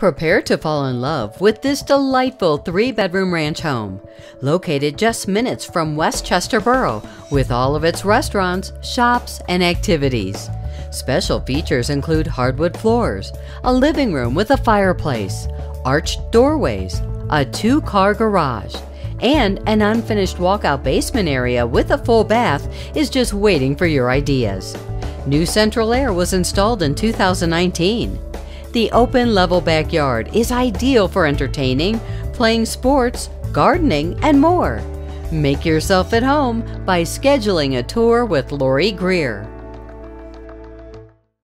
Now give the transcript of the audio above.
Prepare to fall in love with this delightful three bedroom ranch home, located just minutes from West Chester Borough, with all of its restaurants, shops, and activities. Special features include hardwood floors, a living room with a fireplace, arched doorways, a two car garage, and an unfinished walkout basement area with a full bath is just waiting for your ideas. New central air was installed in 2019. The open level backyard is ideal for entertaining, playing sports, gardening, and more. Make yourself at home by scheduling a tour with Lori Grier.